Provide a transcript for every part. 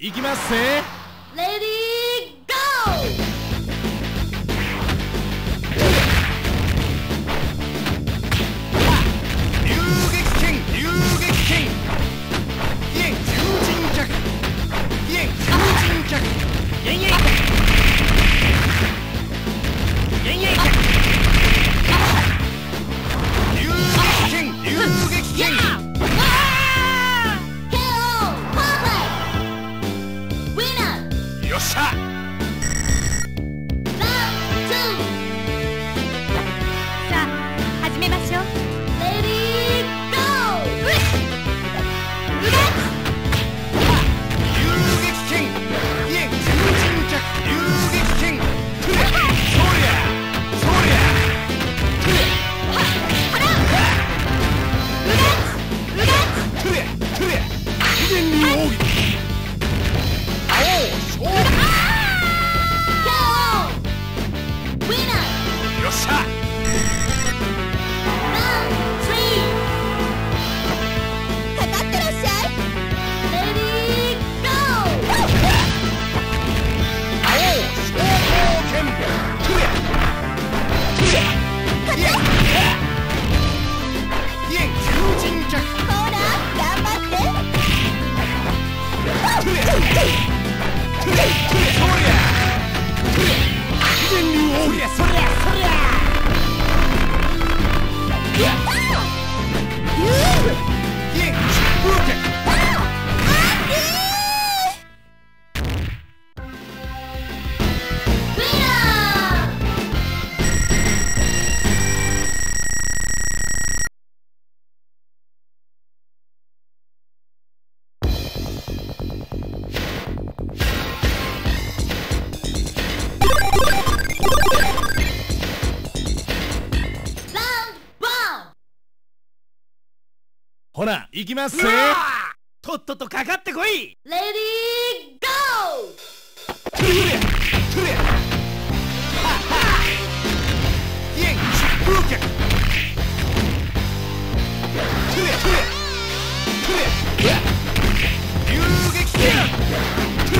行きますぜ。ほな行きます。ぜとっととかかってこい！レディーゴートゥレトゥレハハイエンブーケト。ゥレトゥレトゥレ流撃剣トゥレ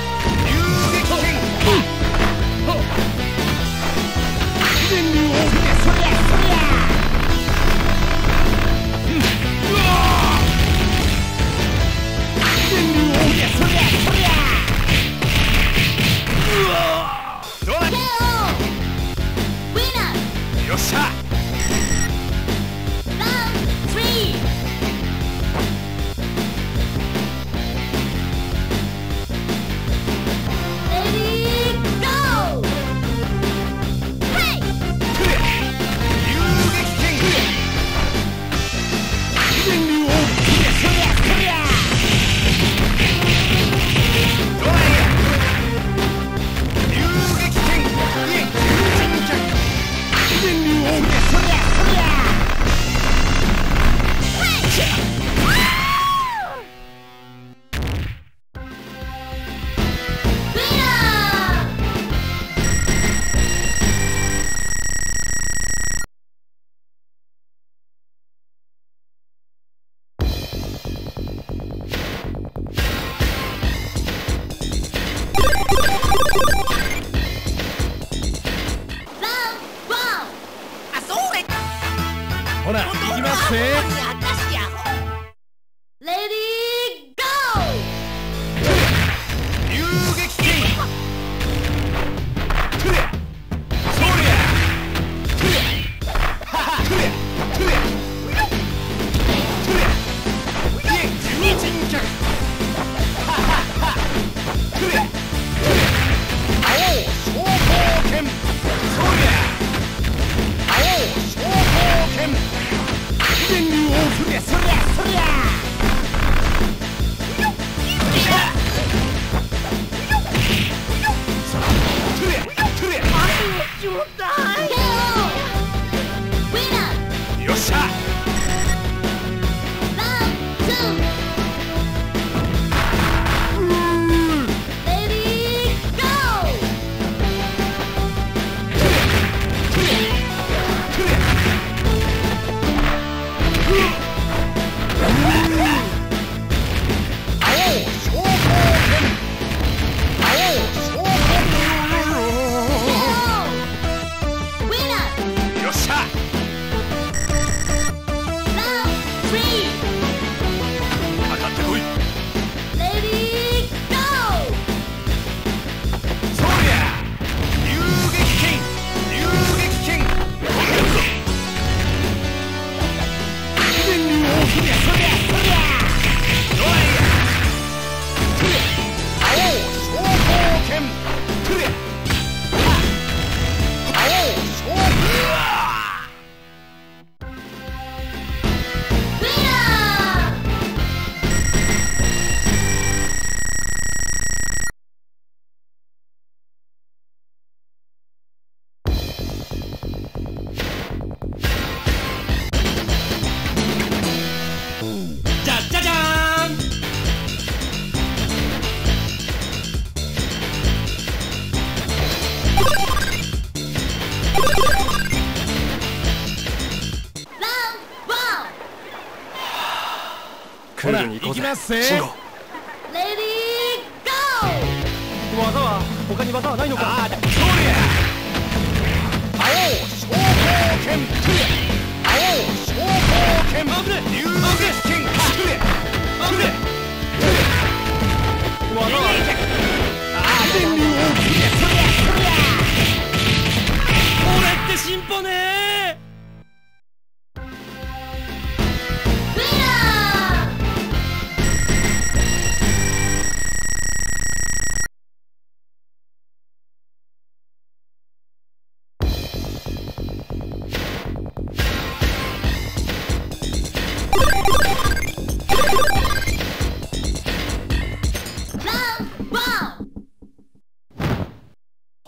よっしゃせレディーゴー技は他に技はないのか。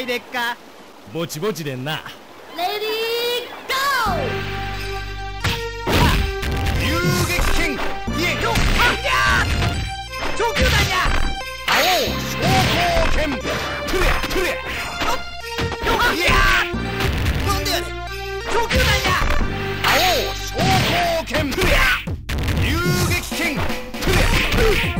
ないでっか。ぼちぼちでんな。レディーゴー。遊撃剣家よっはんじゃ上級弾じゃ青昇降剣。トゥレトゥレよっはんじなんでや上級弾昇降剣。トゥレ遊撃剣。トゥレ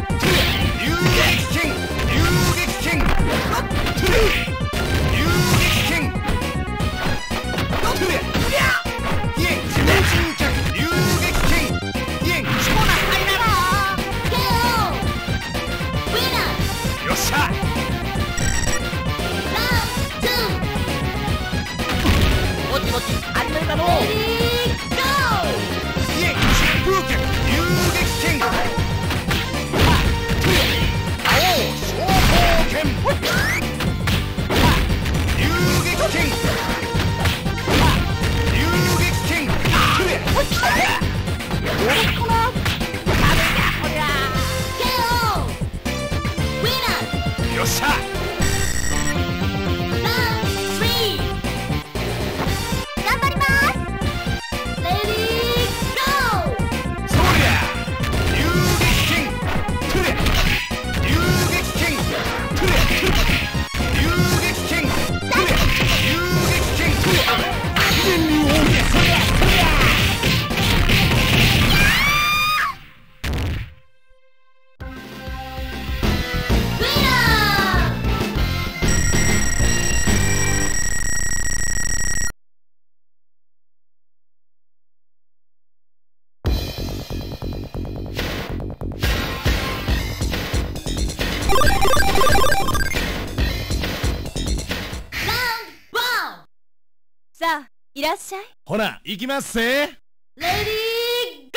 ほな、行きますぜ。レディー、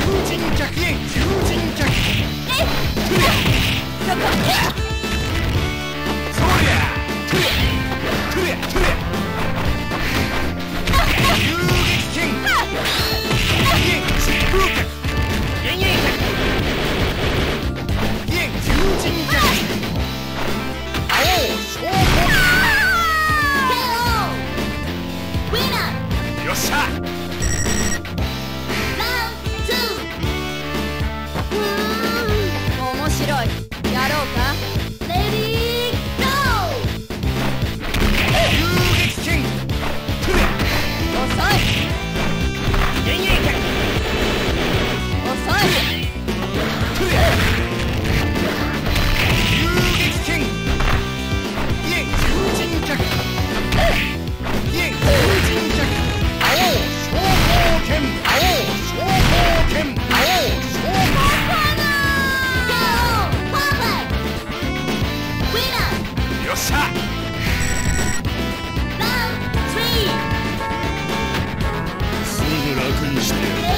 求人客へ、求人客にしてや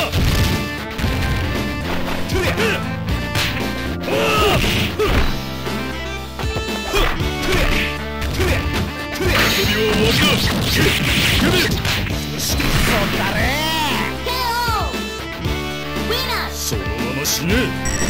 剣そのまま死ね